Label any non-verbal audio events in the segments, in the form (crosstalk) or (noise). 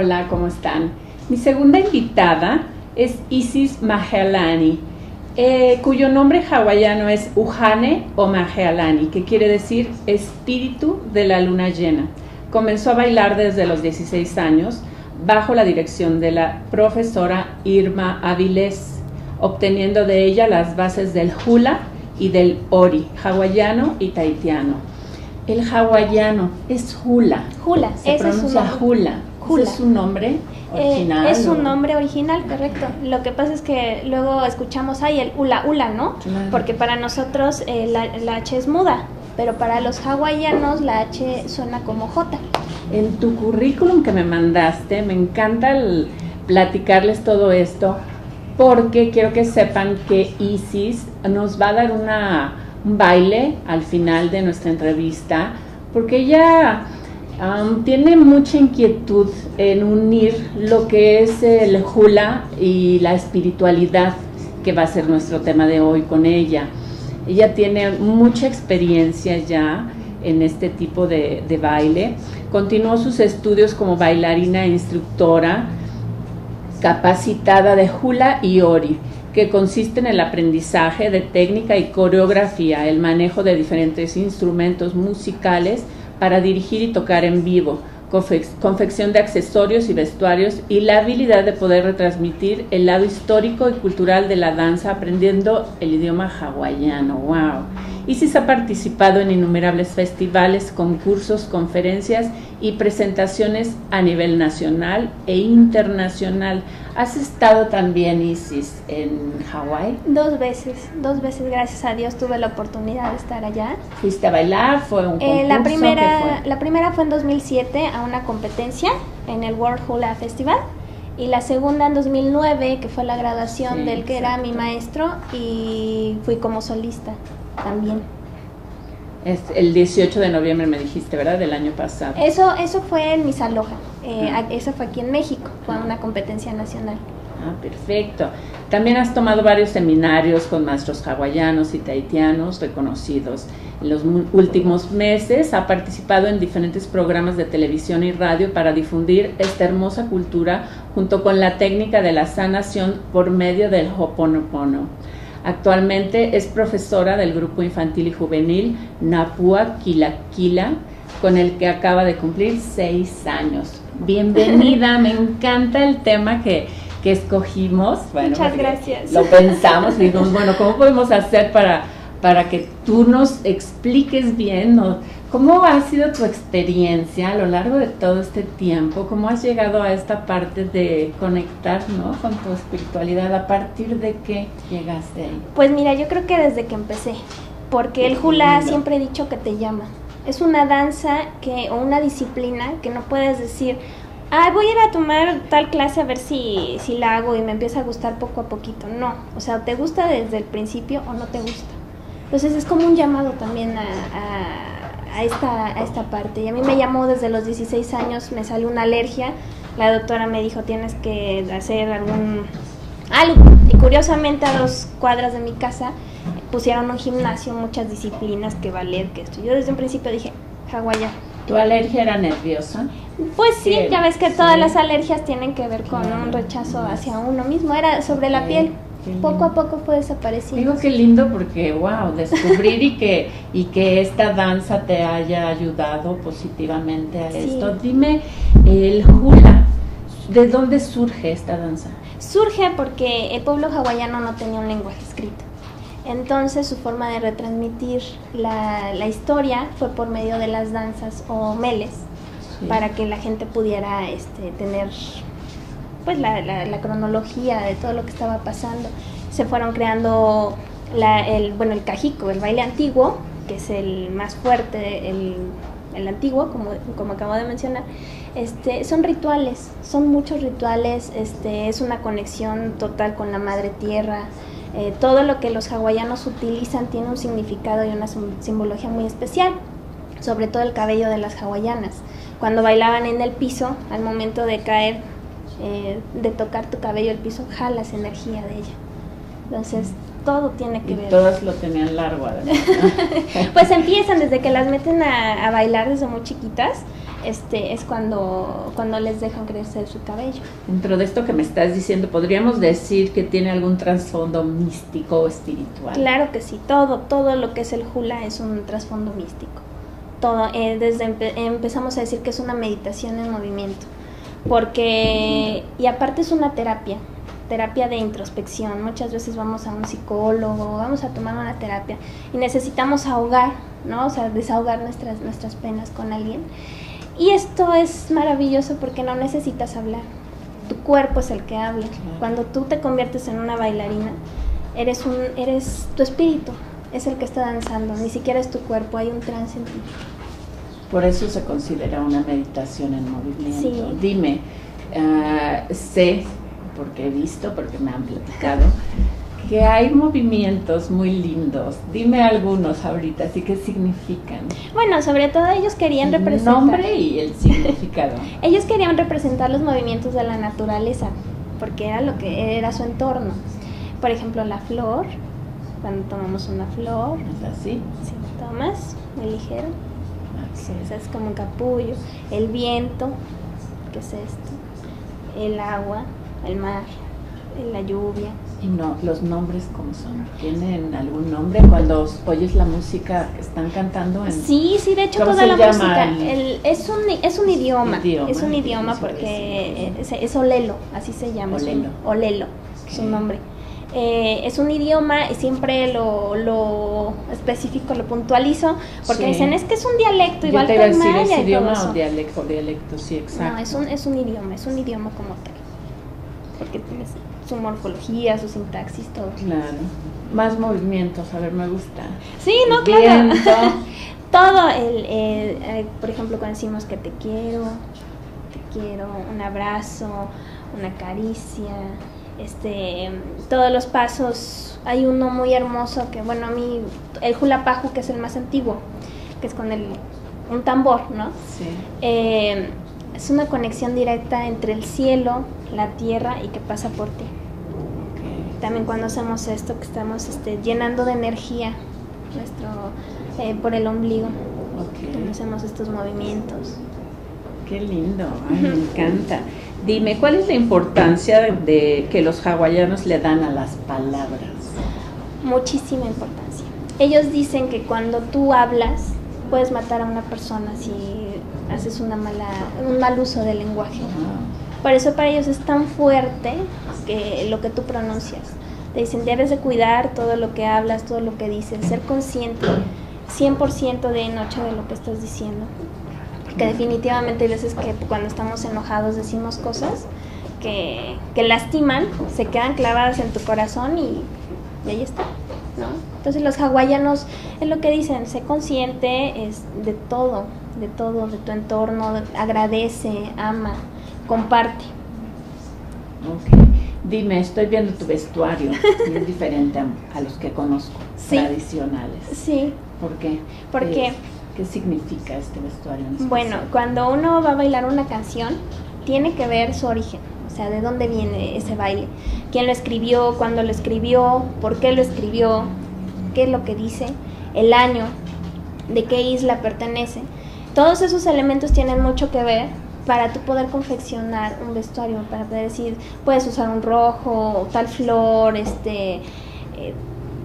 Hola, ¿cómo están? Mi segunda invitada es Isis Mahealani, eh, cuyo nombre hawaiano es Uhane o Mahealani, que quiere decir espíritu de la luna llena. Comenzó a bailar desde los 16 años bajo la dirección de la profesora Irma Avilés, obteniendo de ella las bases del hula y del ori, hawaiano y tahitiano. El hawaiano es hula. Hula, se pronuncia hula. Hula. ¿Es su nombre original? Eh, es o- un nombre original, correcto. Lo que pasa es que luego escuchamos ahí el hula hula, ¿no? Claro. Porque para nosotros eh, la, la H es muda, pero para los hawaianos la H suena como J. En tu currículum que me mandaste, me encanta el platicarles todo esto, porque quiero que sepan que Isis nos va a dar una, un baile al final de nuestra entrevista, porque ella tiene mucha inquietud en unir lo que es el hula y la espiritualidad, que va a ser nuestro tema de hoy con ella. Ella tiene mucha experiencia ya en este tipo de, de baile. Continuó sus estudios como bailarina e instructora capacitada de hula y ori, que consiste en el aprendizaje de técnica y coreografía, el manejo de diferentes instrumentos musicales para dirigir y tocar en vivo, confe- confección de accesorios y vestuarios y la habilidad de poder retransmitir el lado histórico y cultural de la danza aprendiendo el idioma hawaiano. ¡Wow! Isis ha participado en innumerables festivales, concursos, conferencias y presentaciones a nivel nacional e internacional. ¿Has estado también, Isis, en Hawái? Dos veces, dos veces, gracias a Dios, tuve la oportunidad de estar allá. ¿Fuiste a bailar? ¿Fue un concurso? Eh, la, ¿Qué primera, fue? la primera fue en 2007 a una competencia en el World Hula Festival. Y la segunda en 2009, que fue la graduación Sí, del que era mi maestro, y fui como solista también. Es el 18 de noviembre me dijiste, ¿verdad? Del año pasado. Eso, eso fue en Misaloja, eh, Ah. eso fue aquí en México, fue una competencia nacional. Ah, perfecto. También has tomado varios seminarios con maestros hawaianos y tahitianos reconocidos. En los últimos meses ha participado en diferentes programas de televisión y radio para difundir esta hermosa cultura junto con la técnica de la sanación por medio del Ho'oponopono. Actualmente es profesora del grupo infantil y juvenil Napua Kilaquila, con el que acaba de cumplir seis años. Bienvenida, (laughs) me encanta el tema que, que escogimos. Bueno, Muchas gracias. Lo pensamos y dijimos, bueno, ¿cómo podemos hacer para, para que tú nos expliques bien ¿no? cómo ha sido tu experiencia a lo largo de todo este tiempo? ¿Cómo has llegado a esta parte de conectar ¿no? con tu espiritualidad? ¿A partir de qué llegaste ahí? Pues mira, yo creo que desde que empecé, porque el hula siempre he dicho que te llama. Es una danza que o una disciplina que no puedes decir, ah, voy a ir a tomar tal clase a ver si, si la hago y me empieza a gustar poco a poquito. No, o sea, te gusta desde el principio o no te gusta. Entonces es como un llamado también a, a- a esta, a esta parte. Y a mí me llamó desde los 16 años, me salió una alergia. La doctora me dijo, tienes que hacer algún algo. Y curiosamente a dos cuadras de mi casa pusieron un gimnasio, muchas disciplinas, que ballet, que esto. Yo desde un principio dije, hawaiano. ¿Tu alergia era nerviosa? Pues sí, Sí, ya ves que sí. todas las alergias tienen que ver con Claro. un rechazo hacia uno mismo. Era sobre la Sí, piel. Poco a poco fue desapareciendo. Digo qué lindo porque, wow, descubrir y que, y que esta danza te haya ayudado positivamente a Sí. esto. Dime, el hula, ¿de dónde surge esta danza? Surge porque el pueblo hawaiano no tenía un lenguaje escrito. Entonces su forma de retransmitir la, la historia fue por medio de las danzas o meles, Sí. para que la gente pudiera este, tener pues la, la- la cronología de todo lo que estaba pasando. Se fueron creando la- el, bueno, el cajico, el baile antiguo, que es el más fuerte, el, el antiguo, como, como acabo de mencionar. Este, son rituales, son muchos rituales, este, es una conexión total con la madre tierra. Eh, todo lo que los hawaianos utilizan tiene un significado y una sim- simbología muy especial, sobre todo el cabello de las hawaianas. Cuando bailaban en el piso, al momento de caer, eh, de tocar tu cabello el piso, jalas energía de ella. Entonces, todo tiene que Y ver. todas lo tenían largo además. (laughs) Pues empiezan desde que las meten a, a bailar desde muy chiquitas. este, es cuando, cuando les dejan crecer su cabello. Dentro de esto que me estás diciendo, ¿podríamos decir que tiene algún trasfondo místico o espiritual? Claro que sí, todo, todo lo que es el hula es un trasfondo místico. Todo, eh, desde empezamos a decir que es una meditación en movimiento, porque, y aparte es una terapia, terapia de introspección. Muchas veces vamos a un psicólogo, vamos a tomar una terapia y necesitamos ahogar, ¿no? O sea, desahogar nuestras, nuestras penas con alguien. Y esto es maravilloso porque no necesitas hablar. Tu cuerpo es el que habla. Cuando tú te conviertes en una bailarina, eres un eres tu espíritu, es el que está danzando, ni siquiera es tu cuerpo, hay un trance en ti. Por eso se considera una meditación en movimiento. Sí. Dime, uh, sé, porque he visto, porque me han platicado, que hay movimientos muy lindos. Dime algunos ahorita, ¿sí qué significan? Bueno, sobre todo ellos querían representar... El nombre y el significado. (laughs) ellos querían representar los movimientos de la naturaleza, porque era lo que era su entorno. Por ejemplo, la flor, cuando tomamos una flor. ¿Es así? Sí, tomas, muy ligero. Sí, es como un capullo. El viento, ¿qué es esto? El agua, el mar, la lluvia y no, los nombres cómo son, ¿tienen algún nombre cuando oyes la música que están cantando? En, sí, sí, de hecho toda la música es, un, es un idioma, es un idioma porque es, olelo, así se llama, olelo, olelo es un nombre. Eh, es un idioma, y siempre lo, lo específico, lo puntualizo, porque dicen es que es un dialecto igual que el maya. ¿Es idioma o dialecto, dialecto? Sí, exacto. No, es un, es un idioma, es un idioma como tal. Porque tienes su morfología, su sintaxis, todo. Claro. Más movimientos, a ver, me gusta. Sí, no, claro. (laughs) todo, el, eh, por ejemplo, cuando decimos que te quiero, te quiero, un abrazo, una caricia, este, todos los pasos. Hay uno muy hermoso que, bueno, a mí, el Julapaju, que es el más antiguo, que es con el, un tambor, ¿no? Sí. Eh, es una conexión directa entre el cielo, la tierra y que pasa por ti también cuando hacemos esto, que estamos este, llenando de energía nuestro eh, por el ombligo. Cuando hacemos estos movimientos. Qué lindo, me encanta. (laughs) Dime, ¿cuál es la importancia de, que los hawaianos le dan a las palabras? Muchísima importancia. Ellos dicen que cuando tú hablas, puedes matar a una persona si haces una mala, un mal uso del lenguaje. Por eso para ellos es tan fuerte que lo que tú pronuncias. Te dicen, debes de cuidar todo lo que hablas, todo lo que dices, ser consciente 100% de noche de lo que estás diciendo. Porque definitivamente hay veces que cuando estamos enojados decimos cosas que, que lastiman, se quedan clavadas en tu corazón y, y ahí está. ¿no? Entonces los hawaianos es lo que dicen, sé consciente es de todo, de todo, de tu entorno, agradece, ama, comparte. Dime, estoy viendo tu vestuario (laughs) es diferente a, los que conozco, tradicionales. Sí. ¿Por qué? Porque... ¿Qué significa este vestuario? bueno, cuando uno va a bailar una canción, tiene que ver su origen, o sea, de dónde viene ese baile, quién lo escribió, cuándo lo escribió, por qué lo escribió, qué es lo que dice, el año, de qué isla pertenece. Todos esos elementos tienen mucho que ver para tú poder confeccionar un vestuario, para poder decir, puedes usar un rojo, tal flor, este, eh,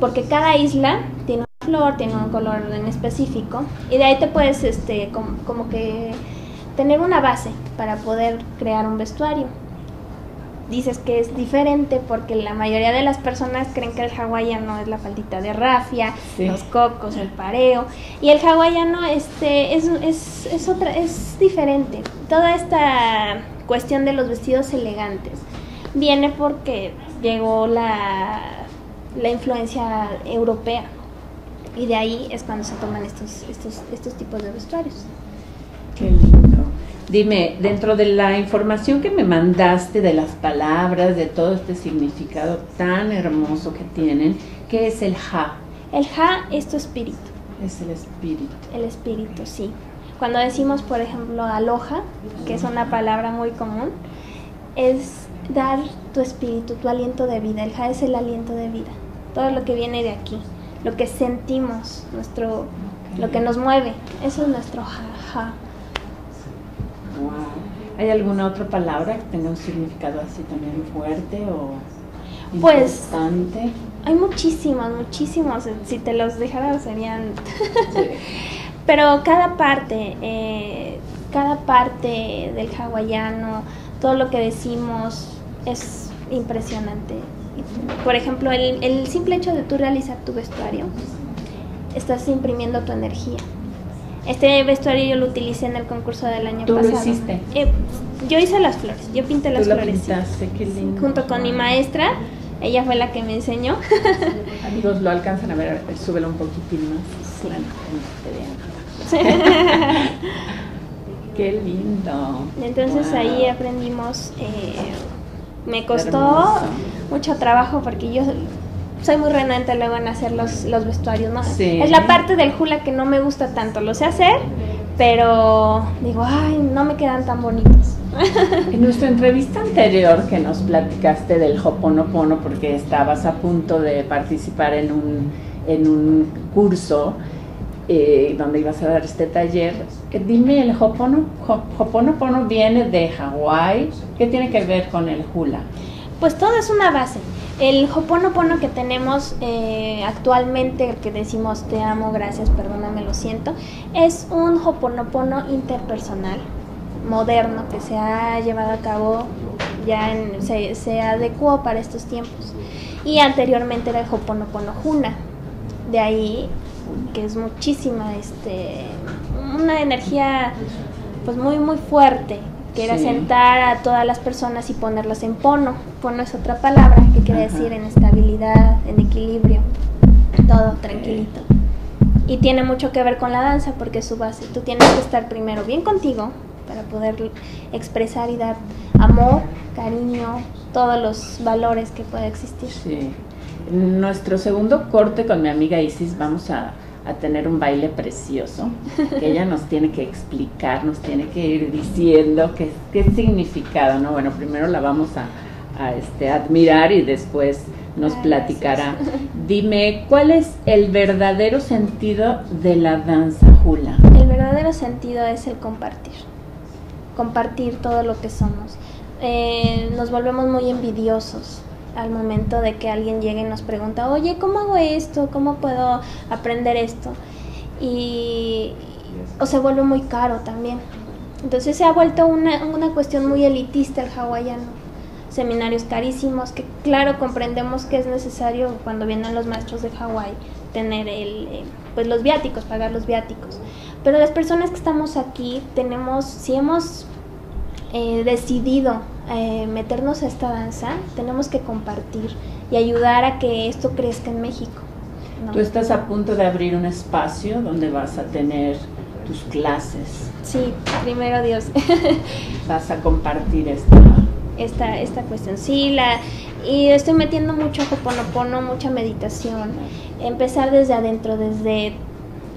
porque cada isla tiene flor, tiene un color en específico, y de ahí te puedes, este, como que tener una base para poder crear un vestuario. Dices que es diferente porque la mayoría de las personas creen que el hawaiano es la faldita de rafia, los cocos, el pareo, y el hawaiano este, es, es, es, otra, es diferente. Toda esta cuestión de los vestidos elegantes viene porque llegó la, la influencia europea y de ahí es cuando se toman estos, estos, estos tipos de vestuarios. Qué lindo. Dime, dentro de la información que me mandaste de las palabras, de todo este significado tan hermoso que tienen, ¿qué es el ja? El ja es tu espíritu. Es el espíritu. El espíritu, sí. Cuando decimos, por ejemplo, aloja, que es una palabra muy común, es dar tu espíritu, tu aliento de vida. El ja es el aliento de vida. Todo lo que viene de aquí, lo que sentimos, nuestro, lo que nos mueve, eso es nuestro ja. ja. ¿Hay alguna otra palabra que tenga un significado así también fuerte o pues importante? hay muchísimos, muchísimos. Si te los dejara serían... (laughs) Pero cada parte, eh, cada parte del hawaiano, todo lo que decimos es impresionante. Por ejemplo, el, el simple hecho de tú realizar tu vestuario, estás imprimiendo tu energía. Este vestuario yo lo utilicé en el concurso del año ¿Tú pasado. lo hiciste? Eh, yo hice las flores, yo pinté las Tú lo flores. pintaste, qué lindo. Junto con mi maestra, ella fue la que me enseñó. (laughs) Amigos, lo alcanzan a ver, a ver, súbelo un poquitín más. Sí. (laughs) Qué lindo. Entonces Wow. ahí aprendimos. eh, me costó mucho trabajo porque yo soy muy renuente luego en hacer los, los vestuarios, ¿no? Sí. Es la parte del hula que no me gusta tanto. Lo sé hacer, pero digo, ay, no me quedan tan bonitos. (laughs) En nuestra entrevista anterior que nos platicaste del Hoponopono porque estabas a punto de participar en un, en un curso eh, donde ibas a dar este taller, eh, dime, ¿el Hopono, Ho- Hoponopono viene de Hawái? ¿Qué tiene que ver con el hula? Pues todo es una base. El Hoponopono que tenemos eh, actualmente, que decimos te amo, gracias, perdóname, lo siento, es un Hoponopono interpersonal, moderno, que se ha llevado a cabo, ya se, se adecuó para estos tiempos. Y anteriormente era el Hoponopono Juna. De ahí que es muchísima, este, una energía pues muy muy fuerte, que era Sí. sentar a todas las personas y ponerlas en pono. Pono es otra palabra que quiere Ajá. decir en estabilidad, en equilibrio, todo tranquilito. Y tiene mucho que ver con la danza porque es su base. Tú tienes que estar primero bien contigo para poder expresar y dar amor, cariño, todos los valores que pueda existir. Sí. En nuestro segundo corte con mi amiga Isis vamos a, a tener un baile precioso que ella nos tiene que explicar, nos tiene que ir diciendo qué, qué significado, ¿no? Bueno, primero la vamos a, a, este, admirar y después nos platicará. Dime, ¿cuál es el verdadero sentido de la danza hula? El verdadero sentido es el compartir, compartir todo lo que somos. Eh, nos volvemos muy envidiosos al momento de que alguien llegue y nos pregunta, oye, ¿cómo hago esto? ¿Cómo puedo aprender esto? Y o se vuelve muy caro también. Entonces se ha vuelto una, una cuestión muy elitista el hawaiano. Seminarios carísimos que claro comprendemos que es necesario cuando vienen los maestros de Hawái tener el, eh, pues los viáticos, pagar los viáticos. Pero las personas que estamos aquí tenemos, si hemos eh, decidido eh, meternos a esta danza, tenemos que compartir y ayudar a que esto crezca en México. ¿no? Tú estás a punto de abrir un espacio donde vas a tener tus clases, Sí, primero Dios. (laughs) vas a compartir esta... esta, esta cuestión. Sí, la, y estoy metiendo mucho hoponopono, mucha meditación. Empezar desde adentro, desde,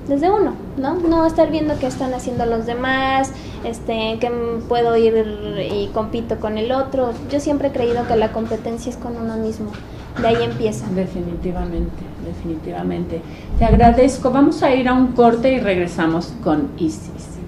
desde uno, ¿no? No estar viendo qué están haciendo los demás, este, que puedo ir y compito con el otro. Yo siempre he creído que la competencia es con uno mismo. De ahí empieza. Definitivamente, definitivamente. Te agradezco. Vamos a ir a un corte y regresamos con Isis.